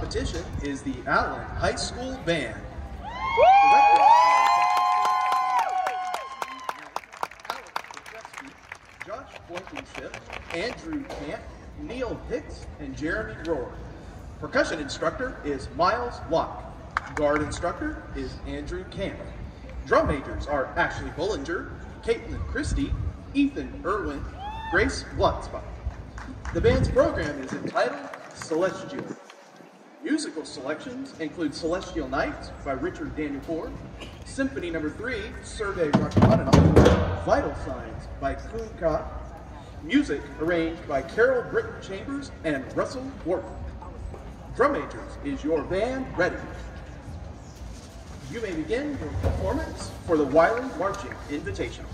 competition is the Allen High School Band. Josh Blankenship, Andrew Camp, Neil Hicks, and Jeremy Rohr. Percussion instructor is Miles Locke. Guard instructor is Andrew Camp. Drum majors are Ashley Bullinger, Caitlin Christie, Ethan Irwin, Grace Bluntspot. The band's program is entitled Celestial. Musical selections include Celestial Night by Richard Daniel Ford, Symphony Number 3, Sergei Rachmaninoff, Vital Signs by Kuhn music arranged by Carol Britton Chambers and Russell Wharton. Drum majors, is your band ready? You may begin your performance for the Wylie Marching Invitational.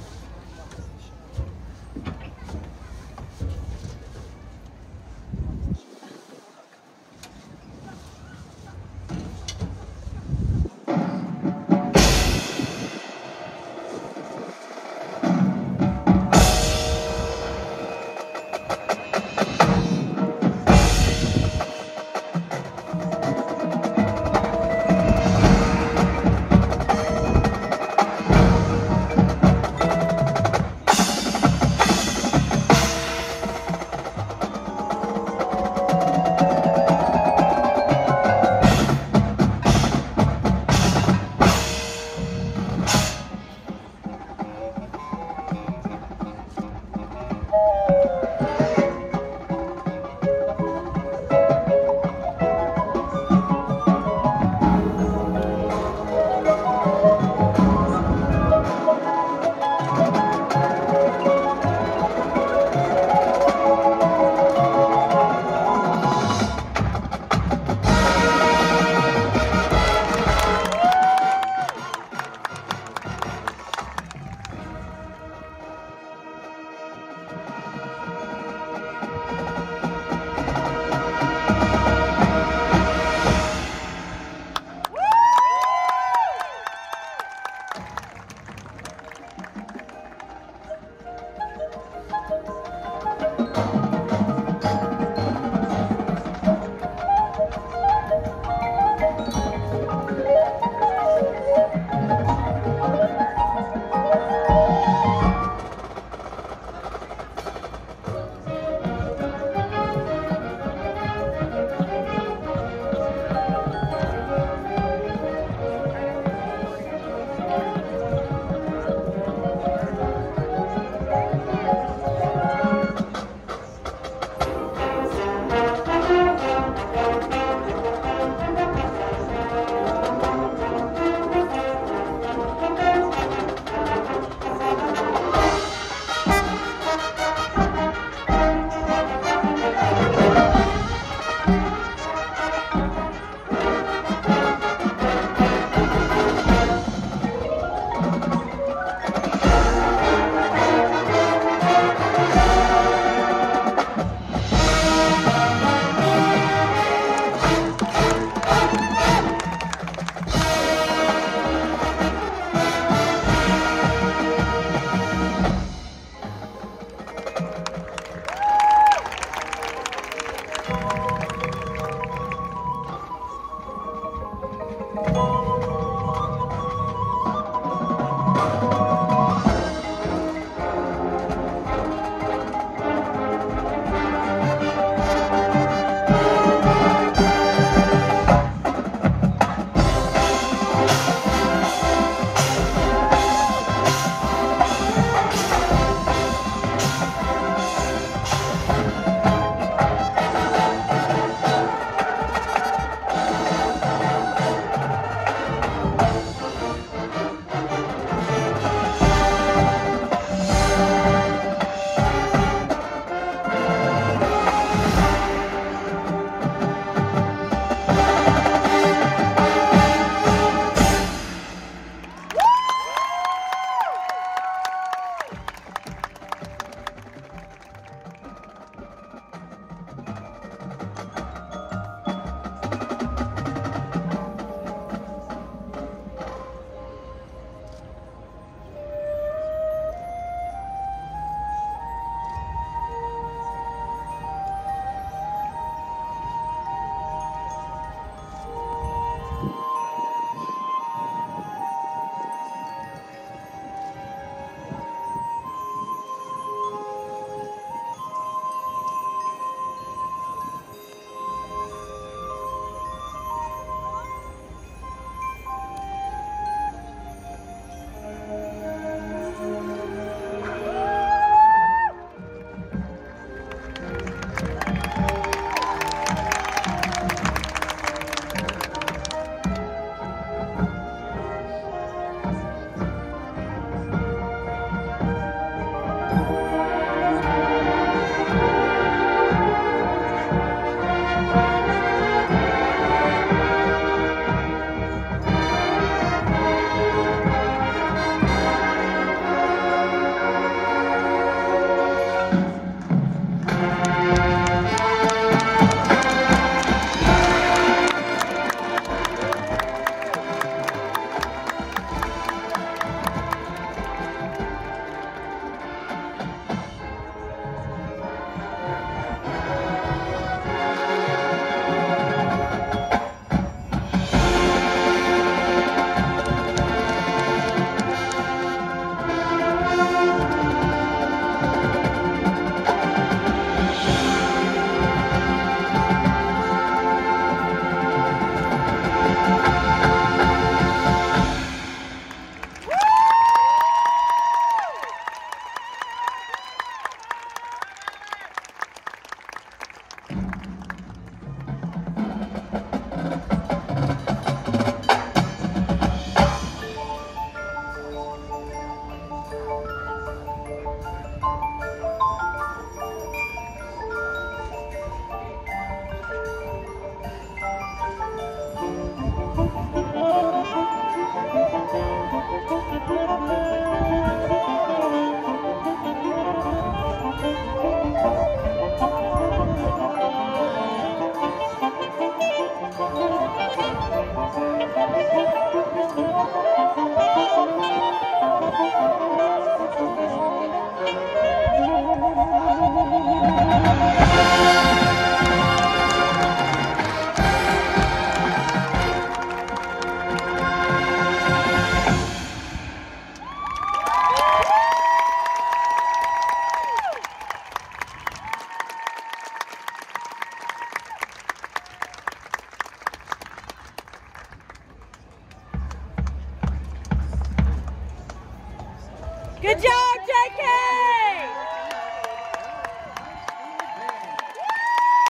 Good job.